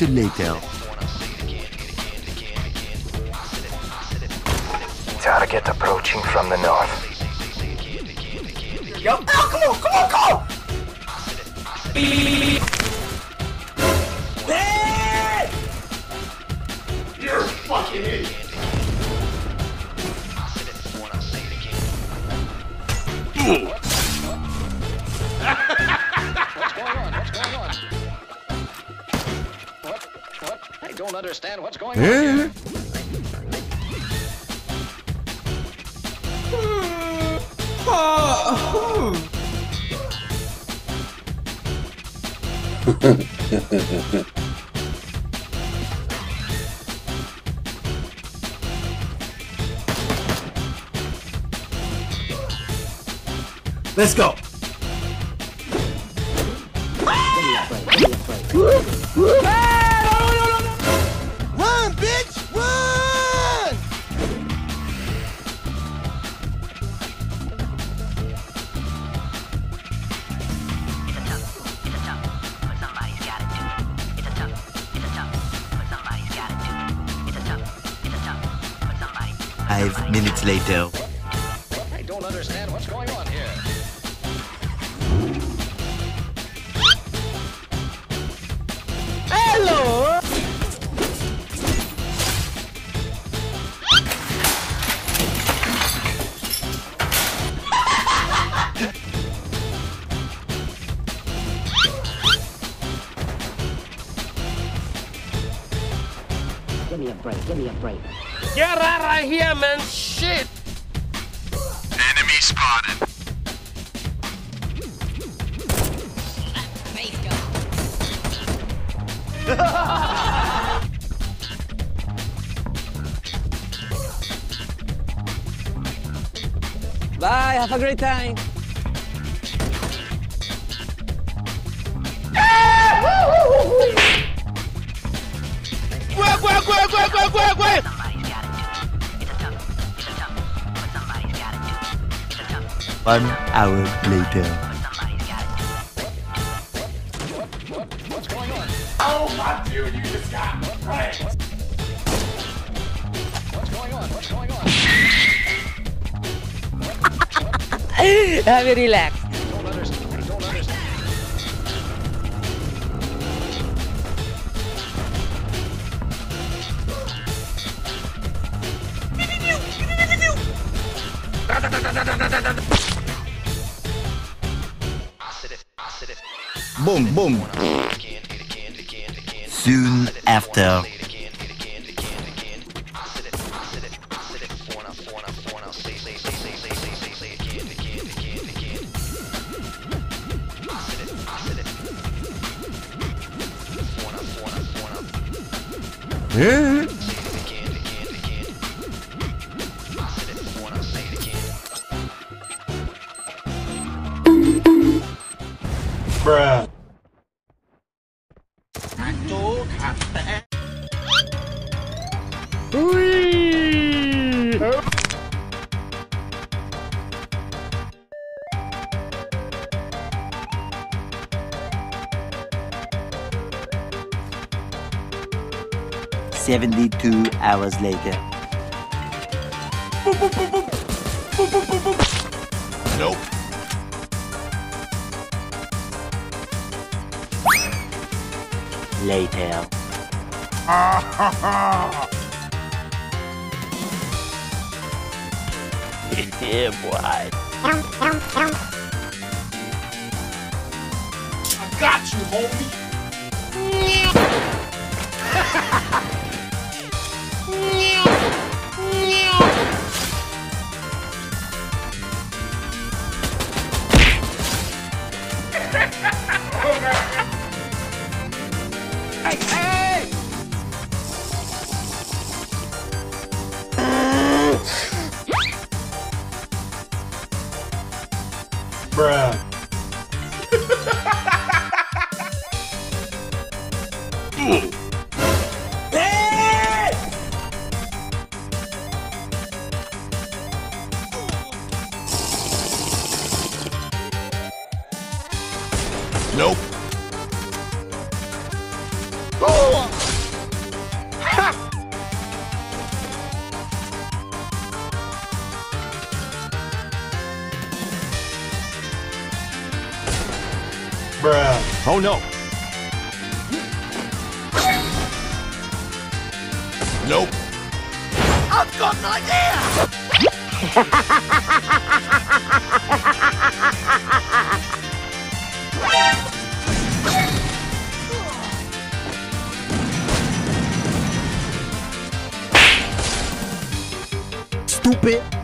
A little later. Target approaching from the north. Yo, oh, come on, come on, come on! Hey! You're fucking idiot. I don't understand what's going on. here. Let's go. Minutes. I don't understand what's going on here. Hello! Give me a break, give me a break. Get out of here, man! Shit! Enemy spotted. Bye, have a great time. One hour later. Oh my dude, you just got pranked. What's going on? What's going on? Have a relax. Boom, boom. Soon after. Eh? Bruh. Seventy-two hours later. Nope. Later. yeah, boy. I got you, homie. Hey! Nope. Bruh. Oh no. Nope. I've got an idea! Stupid.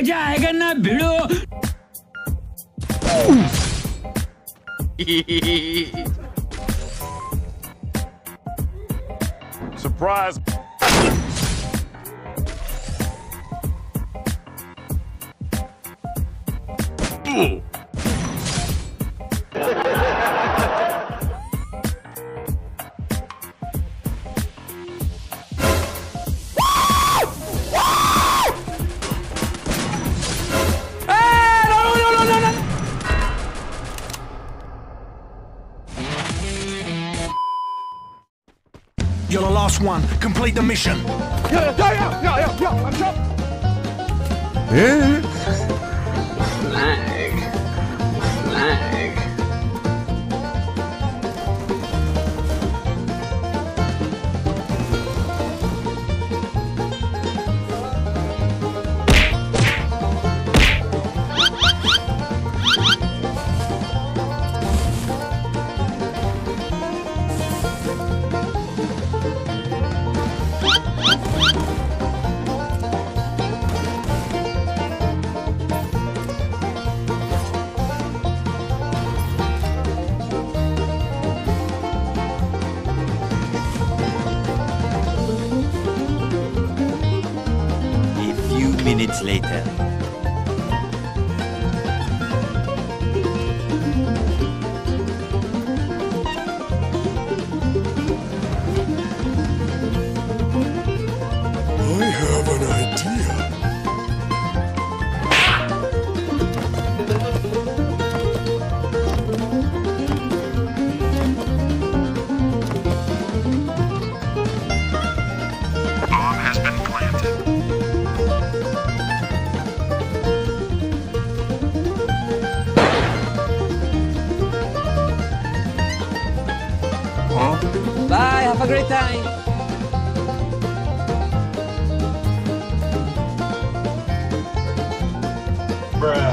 मजा आएगा ना भिड़ो Surprise. You're Last one. Complete the mission. Lag. Minutes later. Bruh.